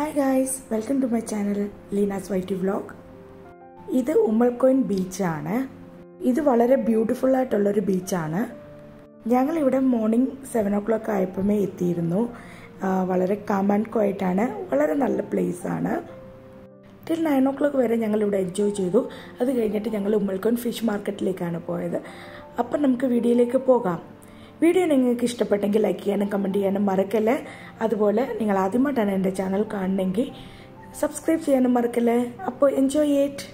Hi guys welcome to my channel Leena's variety vlog ഇത് ഉമ്മൽക്കോയിൻ ബീച്ചാണ്. ഇത് വളരെ ബ്യൂട്ടിഫുൾ ആയിട്ടുള്ളൊരു ബീച്ചാണ്. ഞങ്ങളിവിടെ മോർണിംഗ് സെവൻ ഓ ക്ലോക്ക് ആയപ്പോഴേ എത്തിയിരുന്നു. വളരെ കാം ആൻഡ് വളരെ നല്ല പ്ലേസ് ആണ്. ടിൽ നയൻ ഓ ക്ലോക്ക് വരെ ഞങ്ങൾ ഇവിടെ എൻജോയ് ചെയ്തു. അത് കഴിഞ്ഞിട്ട് ഞങ്ങൾ ഉമ്മൽക്കോൻ ഫിഷ് മാർക്കറ്റിലേക്കാണ് പോയത്. അപ്പം നമുക്ക് വീഡിയോയിലേക്ക് പോകാം. വീഡിയോ നിങ്ങൾക്ക് ഇഷ്ടപ്പെട്ടെങ്കിൽ ലൈക്ക് ചെയ്യാനും കമന്റ് ചെയ്യാനും മറക്കല്ലേ? അതുപോലെ നിങ്ങൾ ആദ്യമായിട്ടാണ് എന്റെ ചാനൽ കാണണമെങ്കിൽ സബ്സ്ക്രൈബ് ചെയ്യാനും മറക്കല്ലേ? അപ്പോൾ എൻജോയ് ഇറ്റ്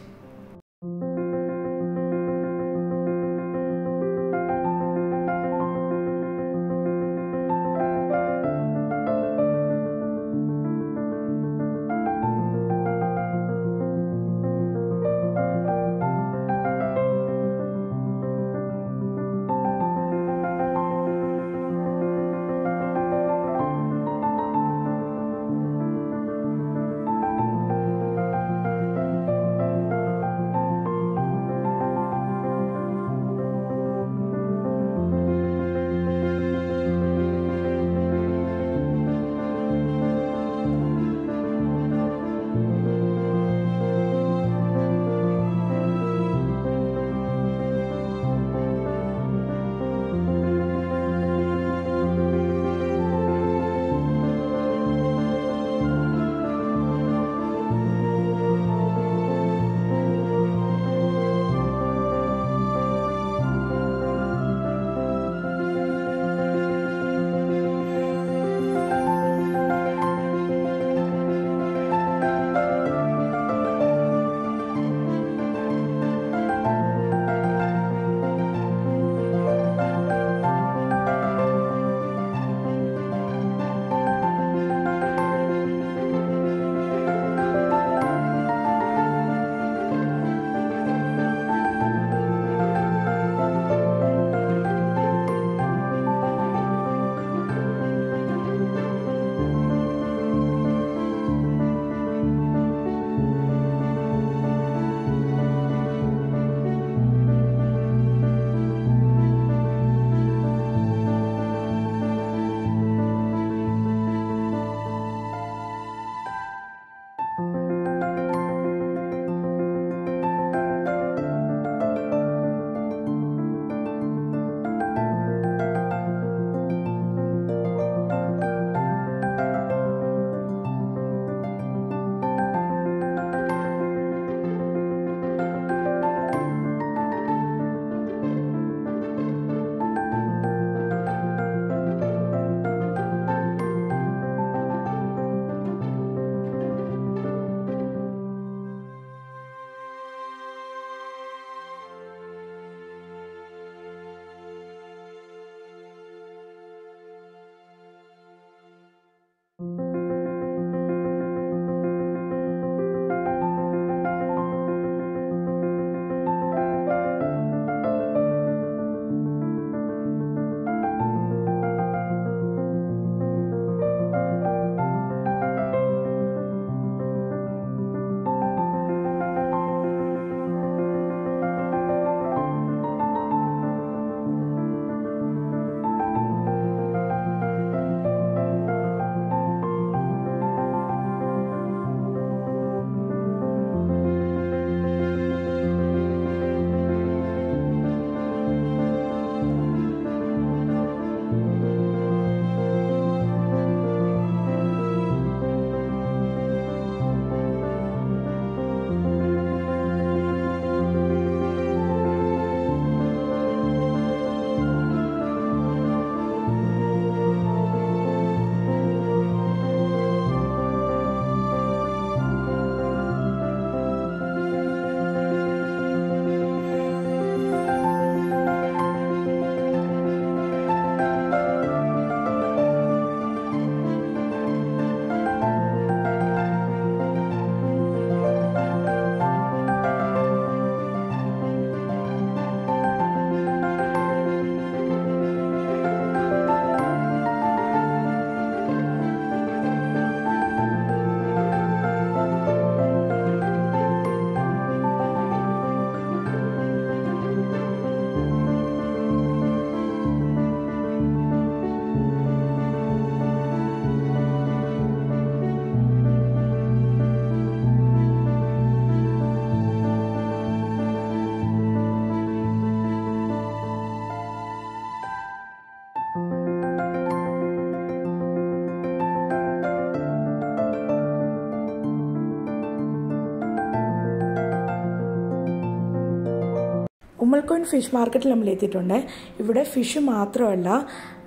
ഉമ്മൽക്കോൻ ഫിഷ് മാർക്കറ്റിൽ നമ്മൾ എത്തിയിട്ടുണ്ട്. ഇവിടെ ഫിഷ് മാത്രമല്ല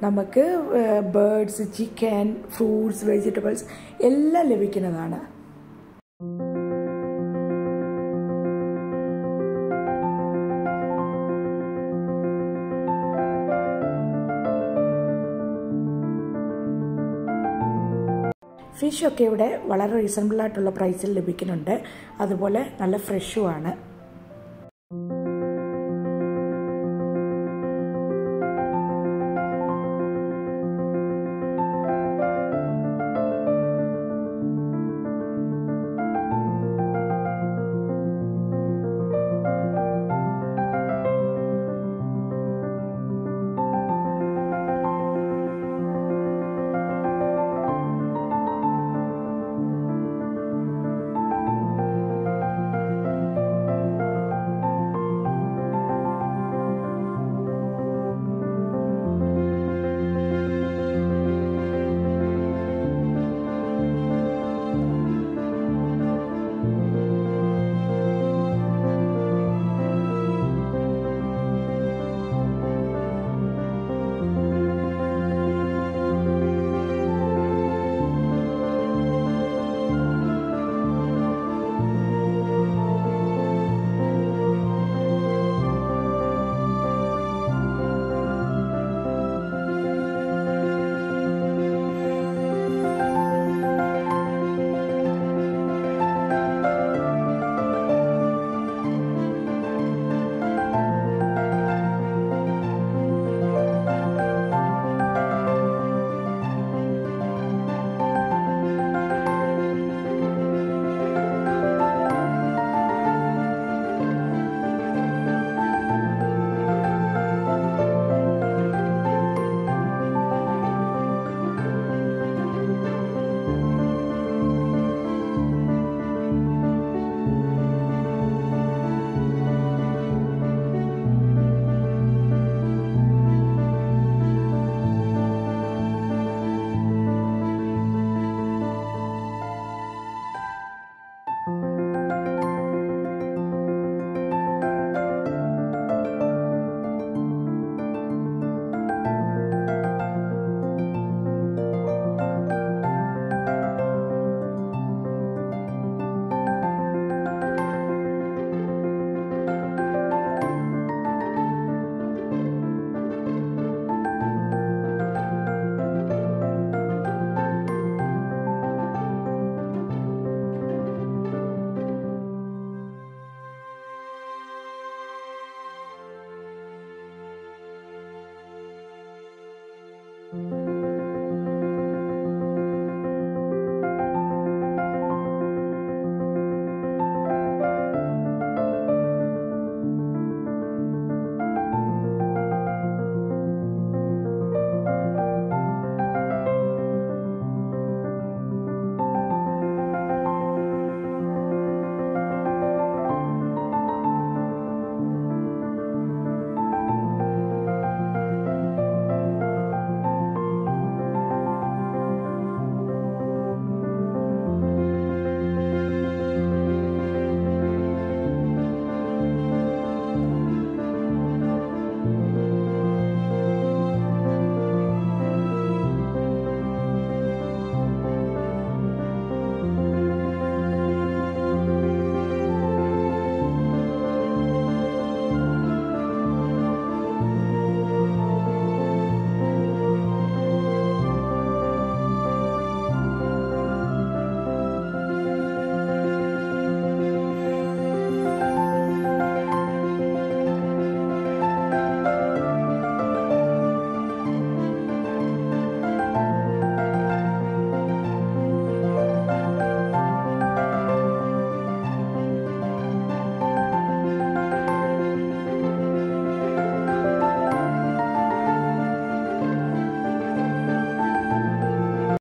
നമുക്ക് ബേർഡ്സ് ചിക്കൻ ഫ്രൂട്ട്സ് വെജിറ്റബിൾസ് എല്ലാം ലഭിക്കുന്നതാണ്. ഫിഷൊക്കെ ഇവിടെ വളരെ റീസണബിൾ ആയിട്ടുള്ള പ്രൈസിൽ ലഭിക്കുന്നുണ്ട്. അതുപോലെ നല്ല ഫ്രഷുമാണ്